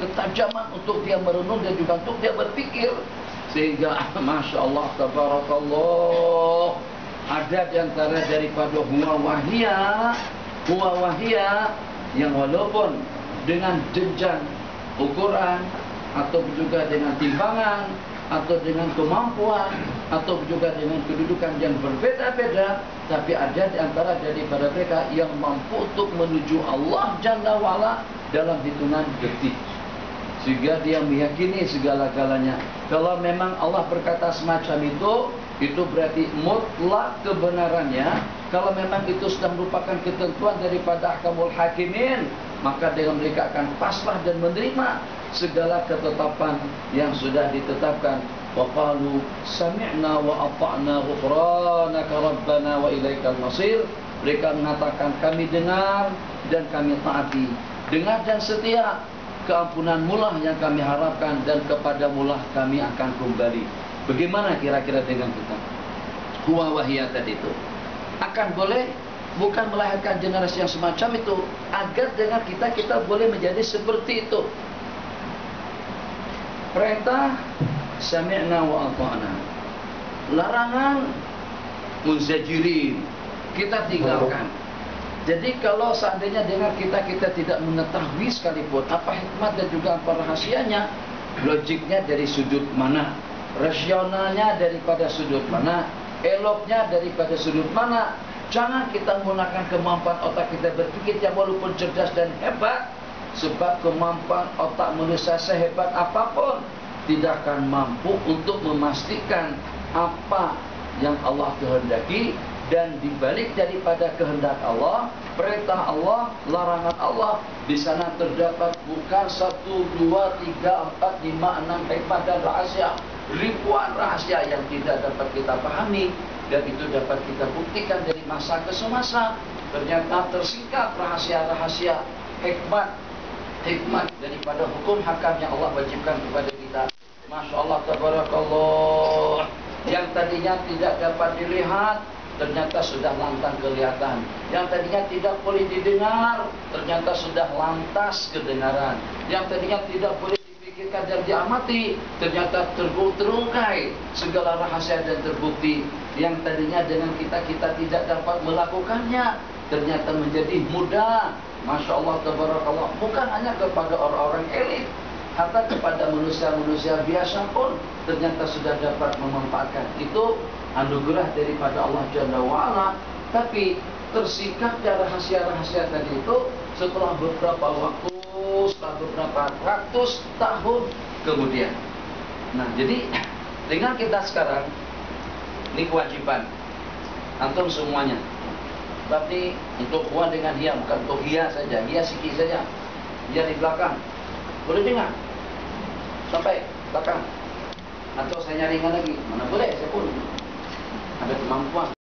ketajaman untuk dia merenung dan juga untuk dia berpikir sehingga masya Allah tabarakallah. Ada di antara daripada huwa wahia huwa wahia yang walaupun dengan jenjang ukuran atau juga dengan timbangan atau dengan kemampuan atau juga dengan kedudukan yang berbeda-beda tapi ada di antara daripada mereka yang mampu untuk menuju Allah Jalla wa'ala dalam hitungan detik sehingga dia meyakini segala-galanya. Kalau memang Allah berkata semacam itu itu berarti mutlak kebenarannya. Kalau memang itu sudah merupakan ketentuan daripada akamul hakimin maka dengan mereka akan pasrah dan menerima segala ketetapan yang sudah ditetapkan. Wa qalu sami'na wa ata'na ghufranaka rabbana wa ilaikal masir. Mereka mengatakan kami dengar dan kami taati. Dengar dan setia keampunan mulah yang kami harapkan dan kepada mulah kami akan kembali. Bagaimana kira-kira dengan kita? Huwa wahiyat itu. Akan boleh bukan melahirkan generasi yang semacam itu agar dengan kita kita boleh menjadi seperti itu. Perintah sami'na wa ata'na. Larangan munzajirin. Kita tinggalkan jadi kalau seandainya dengan kita kita tidak mengetahui sekalipun apa hikmat dan juga apa rahasianya? Logiknya dari sudut mana? Rasionalnya daripada sudut mana? Eloknya daripada sudut mana? Jangan kita menggunakan kemampuan otak kita berpikir yang walaupun cerdas dan hebat sebab kemampuan otak manusia sehebat apa pun tidak akan mampu untuk memastikan apa yang Allah kehendaki dan dibalik daripada kehendak Allah, perintah Allah, larangan Allah di sana terdapat bukan satu, dua, tiga, empat, lima, enam dan rahasia ribuan rahasia yang tidak dapat kita pahami dan itu dapat kita buktikan dari masa ke semasa ternyata tersingkap rahasia-rahasia hikmat hikmat daripada hukum hakam yang Allah wajibkan kepada kita. Masya Allah, tabarakallah. Yang tadinya tidak dapat dilihat, ternyata sudah lantang kelihatan. Yang tadinya tidak boleh didengar, ternyata sudah lantas kedengaran. Yang tadinya tidak boleh dipikirkan dan diamati, ternyata terungkai segala rahasia dan terbukti. Yang tadinya dengan kita kita tidak dapat melakukannya, ternyata menjadi mudah Masya Allah, tabarakallah. Bukan hanya kepada orang-orang elit. Hatta kepada manusia-manusia biasa pun ternyata sudah dapat memanfaatkan. Itu anugerah daripada Allah Jalla wa'ala. Tapi tersingkap rahasia-rahasia tadi itu setelah beberapa waktu, setelah beberapa ratus tahun kemudian. Nah, jadi dengan kita sekarang, ini kewajiban. Antum semuanya Berarti untuk kuat dengan dia bukan untuk dia saja, dia sikit saja. Dia di belakang. Boleh dengar? Sampai belakang. Atau saya nyaringan lagi. Mana boleh, saya pun ada kemampuan.